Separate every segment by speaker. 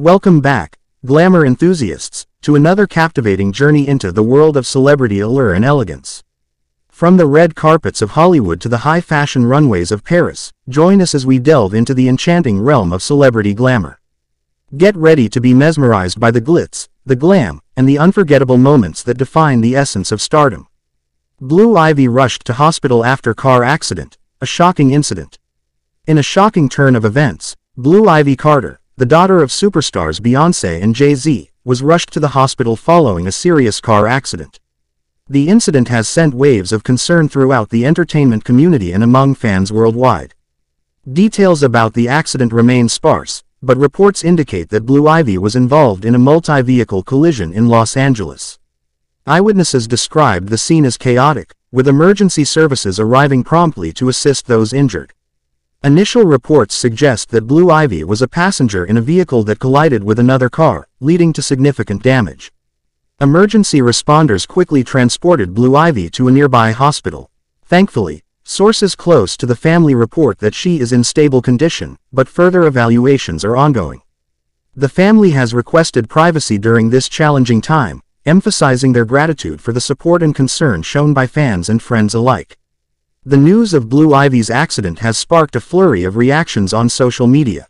Speaker 1: Welcome back, glamour enthusiasts, to another captivating journey into the world of celebrity allure and elegance. From the red carpets of Hollywood to the high fashion runways of Paris, join us as we delve into the enchanting realm of celebrity glamour. Get ready to be mesmerized by the glitz, the glam, and the unforgettable moments that define the essence of stardom. Blue Ivy rushed to hospital after car accident, a shocking incident. In a shocking turn of events, Blue Ivy Carter, the daughter of superstars Beyoncé and Jay-Z, was rushed to the hospital following a serious car accident. The incident has sent waves of concern throughout the entertainment community and among fans worldwide. Details about the accident remain sparse, but reports indicate that Blue Ivy was involved in a multi-vehicle collision in Los Angeles. Eyewitnesses described the scene as chaotic, with emergency services arriving promptly to assist those injured. Initial reports suggest that Blue Ivy was a passenger in a vehicle that collided with another car, leading to significant damage. Emergency responders quickly transported Blue Ivy to a nearby hospital. Thankfully, sources close to the family report that she is in stable condition, but further evaluations are ongoing. The family has requested privacy during this challenging time, emphasizing their gratitude for the support and concern shown by fans and friends alike. The news of Blue Ivy's accident has sparked a flurry of reactions on social media.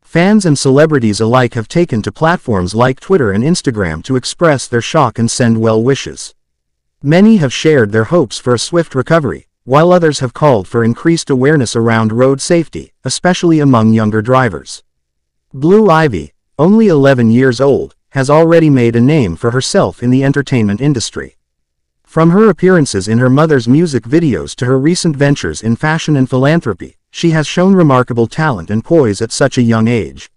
Speaker 1: Fans and celebrities alike have taken to platforms like Twitter and Instagram to express their shock and send well wishes. Many have shared their hopes for a swift recovery, while others have called for increased awareness around road safety, especially among younger drivers. Blue Ivy, only 11 years old, has already made a name for herself in the entertainment industry. From her appearances in her mother's music videos to her recent ventures in fashion and philanthropy, she has shown remarkable talent and poise at such a young age.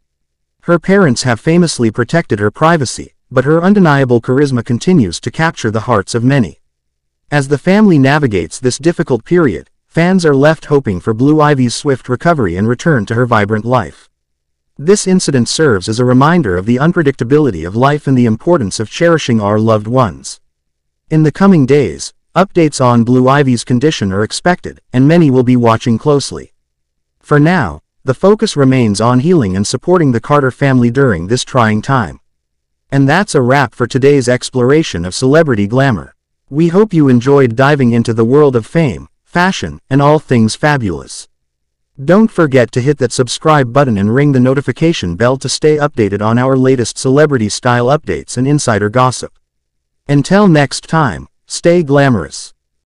Speaker 1: Her parents have famously protected her privacy, but her undeniable charisma continues to capture the hearts of many. As the family navigates this difficult period, fans are left hoping for Blue Ivy's swift recovery and return to her vibrant life. This incident serves as a reminder of the unpredictability of life and the importance of cherishing our loved ones. In the coming days, updates on Blue Ivy's condition are expected, and many will be watching closely. For now, the focus remains on healing and supporting the Carter family during this trying time. And that's a wrap for today's exploration of celebrity glamour. We hope you enjoyed diving into the world of fame, fashion, and all things fabulous. Don't forget to hit that subscribe button and ring the notification bell to stay updated on our latest celebrity style updates and insider gossip. Until next time, stay glamorous.